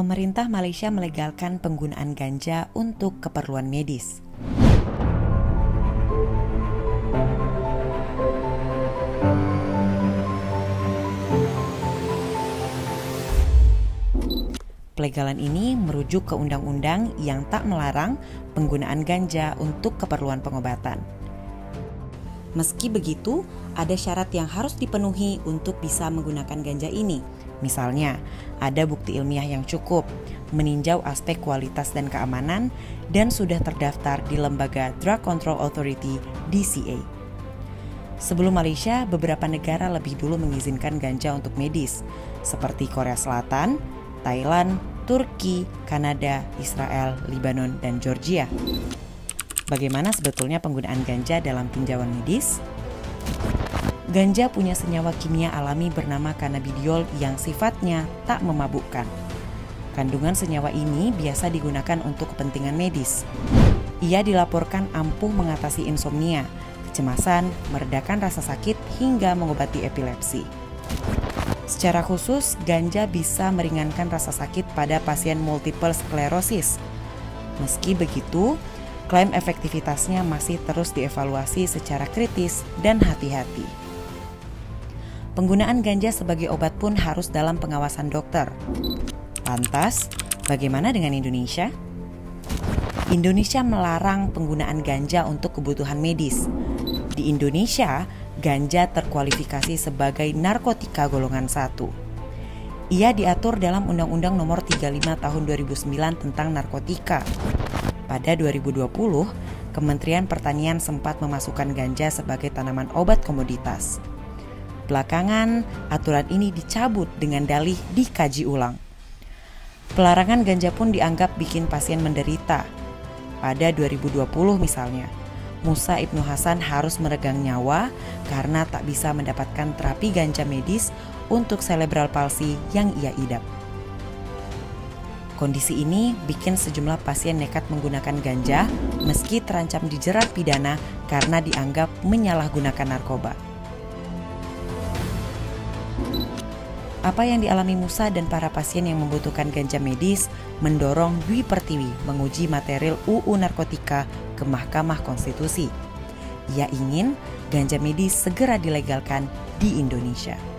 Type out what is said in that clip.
pemerintah Malaysia melegalkan penggunaan ganja untuk keperluan medis. Pelegalan ini merujuk ke undang-undang yang tak melarang penggunaan ganja untuk keperluan pengobatan. Meski begitu, ada syarat yang harus dipenuhi untuk bisa menggunakan ganja ini. Misalnya, ada bukti ilmiah yang cukup, meninjau aspek kualitas dan keamanan, dan sudah terdaftar di lembaga Drug Control Authority (DCA). Sebelum Malaysia, beberapa negara lebih dulu mengizinkan ganja untuk medis, seperti Korea Selatan, Thailand, Turki, Kanada, Israel, Lebanon, dan Georgia. Bagaimana sebetulnya penggunaan ganja dalam tinjauan medis? Ganja punya senyawa kimia alami bernama cannabidiol yang sifatnya tak memabukkan. Kandungan senyawa ini biasa digunakan untuk kepentingan medis. Ia dilaporkan ampuh mengatasi insomnia, kecemasan, meredakan rasa sakit, hingga mengobati epilepsi. Secara khusus, ganja bisa meringankan rasa sakit pada pasien multiple sclerosis. Meski begitu, klaim efektivitasnya masih terus dievaluasi secara kritis dan hati-hati. Penggunaan ganja sebagai obat pun harus dalam pengawasan dokter. Lantas, bagaimana dengan Indonesia? Indonesia melarang penggunaan ganja untuk kebutuhan medis. Di Indonesia, ganja terkualifikasi sebagai narkotika golongan 1. Ia diatur dalam Undang-Undang Nomor 35 Tahun 2009 tentang narkotika. Pada 2020, Kementerian Pertanian sempat memasukkan ganja sebagai tanaman obat komoditas. Belakangan, aturan ini dicabut dengan dalih dikaji ulang. Pelarangan ganja pun dianggap bikin pasien menderita. Pada 2020 misalnya, Musa Ibnu Hasan harus meregang nyawa karena tak bisa mendapatkan terapi ganja medis untuk cerebral palsy yang ia idap. Kondisi ini bikin sejumlah pasien nekat menggunakan ganja meski terancam dijerat pidana karena dianggap menyalahgunakan narkoba. Apa yang dialami Musa dan para pasien yang membutuhkan ganja medis mendorong Dwi Pertiwi menguji material UU Narkotika ke Mahkamah Konstitusi. Ia ingin ganja medis segera dilegalkan di Indonesia.